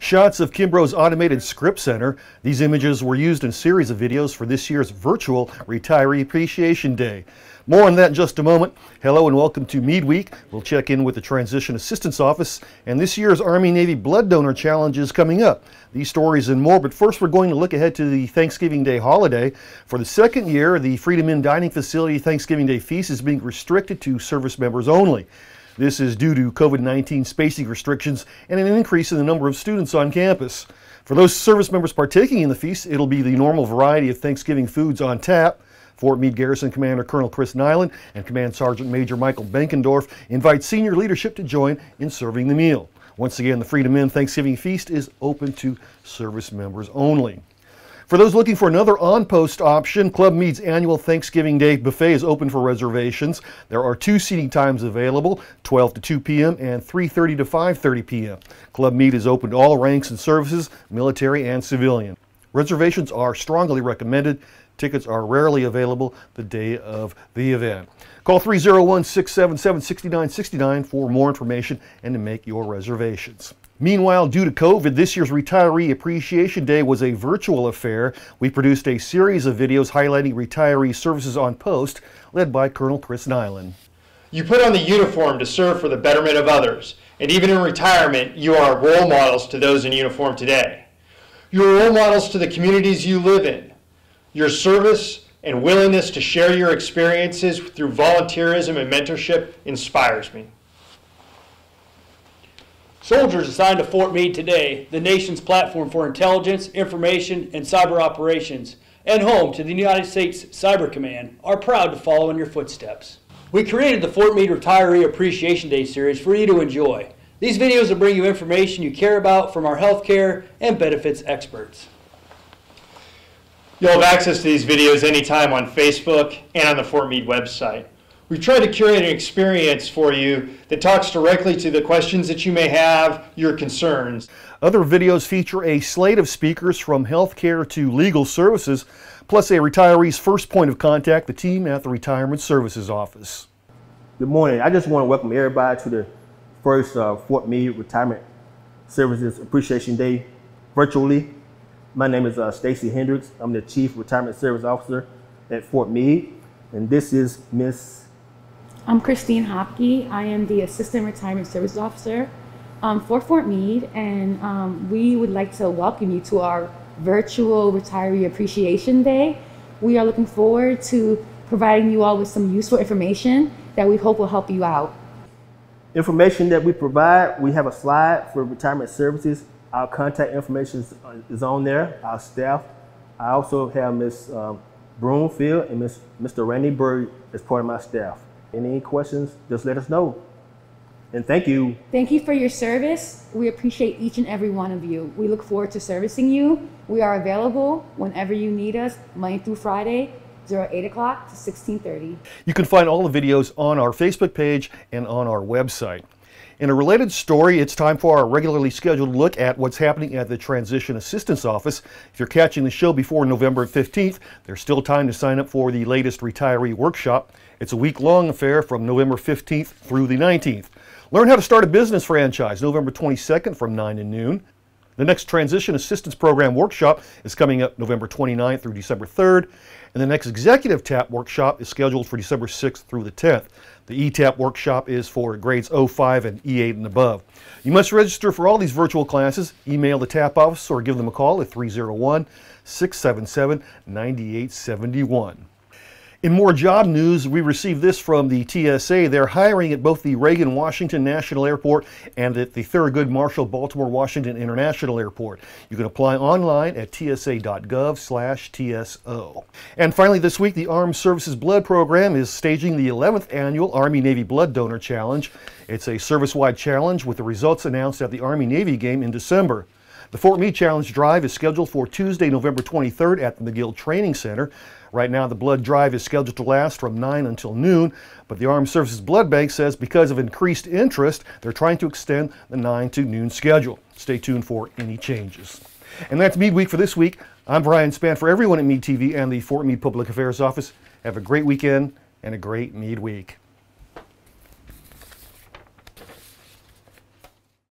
Shots of Kimbrough's automated script center. These images were used in a series of videos for this year's virtual Retiree Appreciation Day. More on that in just a moment. Hello and welcome to Meade Week. We'll check in with the Transition Assistance Office and this year's Army Navy Blood Donor Challenge is coming up. These stories and more, but first we're going to look ahead to the Thanksgiving Day holiday. For the second year, the Freedom Inn Dining Facility Thanksgiving Day feast is being restricted to service members only. This is due to COVID 19 spacing restrictions and an increase in the number of students on campus. For those service members partaking in the feast, it'll be the normal variety of Thanksgiving foods on tap. Fort Meade Garrison Commander Colonel Chris Nyland and Command Sergeant Major Michael Benkendorf invite senior leadership to join in serving the meal. Once again, the Freedom Inn Thanksgiving Feast is open to service members only. For those looking for another on-post option, Club Meade's annual Thanksgiving Day buffet is open for reservations. There are two seating times available, 12 to 2 p.m. and 3:30 to 5:30 p.m. Club Meade is open to all ranks and services, military and civilian. Reservations are strongly recommended. Tickets are rarely available the day of the event. Call 301 677 6969 for more information and to make your reservations. Meanwhile, due to COVID, this year's Retiree Appreciation Day was a virtual affair. We produced a series of videos highlighting retiree services on post, led by Colonel Chris Nyland. You put on the uniform to serve for the betterment of others, and even in retirement, you are role models to those in uniform today. You are role models to the communities you live in. Your service and willingness to share your experiences through volunteerism and mentorship inspires me. Soldiers assigned to Fort Meade today, the nation's platform for intelligence, information, and cyber operations, and home to the United States Cyber Command, are proud to follow in your footsteps. We created the Fort Meade Retiree Appreciation Day series for you to enjoy. These videos will bring you information you care about from our healthcare and benefits experts. You'll have access to these videos anytime on Facebook and on the Fort Meade website. We've tried to curate an experience for you that talks directly to the questions that you may have, your concerns. Other videos feature a slate of speakers from healthcare to legal services, plus a retiree's first point of contact, the team at the Retirement Services Office. Good morning. I just want to welcome everybody to the first uh, Fort Meade Retirement Services Appreciation Day virtually. My name is uh, Stacy Hendricks. I'm the Chief Retirement Service Officer at Fort Meade, and this is Miss I'm Christine Hopke. I am the Assistant Retirement Services Officer um, for Fort Meade, and um, we would like to welcome you to our virtual Retiree Appreciation Day. We are looking forward to providing you all with some useful information that we hope will help you out. Information that we provide, we have a slide for retirement services. Our contact information is on there, our staff. I also have Ms. Um, Broomfield and Ms. Mr. Randy Bird as part of my staff. Any questions, just let us know. And thank you. Thank you for your service. We appreciate each and every one of you. We look forward to servicing you. We are available whenever you need us, Monday through Friday, 08 o'clock to 1630. You can find all the videos on our Facebook page and on our website. In a related story, it's time for our regularly scheduled look at what's happening at the Transition Assistance Office. If you're catching the show before November 15th, there's still time to sign up for the latest retiree workshop. It's a week long affair from November 15th through the 19th. Learn how to start a business franchise November 22nd from 9 to noon. The next Transition Assistance Program workshop is coming up November 29th through December 3rd, and the next Executive TAP workshop is scheduled for December 6th through the 10th. The ETAP workshop is for grades 05 and E8 and above. You must register for all these virtual classes. Email the TAP office or give them a call at 301 677 9871. In more job news, we received this from the TSA. They're hiring at both the Reagan Washington National Airport and at the Thurgood Marshall Baltimore Washington International Airport. You can apply online at tsa.gov/tso. And finally, this week, the Armed Services Blood Program is staging the 11th annual Army Navy Blood Donor Challenge. It's a service-wide challenge with the results announced at the Army Navy game in December. The Fort Meade Challenge Drive is scheduled for Tuesday, November 23rd at the McGill Training Center. Right now, the blood drive is scheduled to last from 9 until noon, but the Armed Services Blood Bank says because of increased interest, they're trying to extend the 9 to noon schedule. Stay tuned for any changes. And that's Meade Week for this week. I'm Brian Span for everyone at Meade TV and the Fort Meade Public Affairs Office. Have a great weekend and a great Meade Week.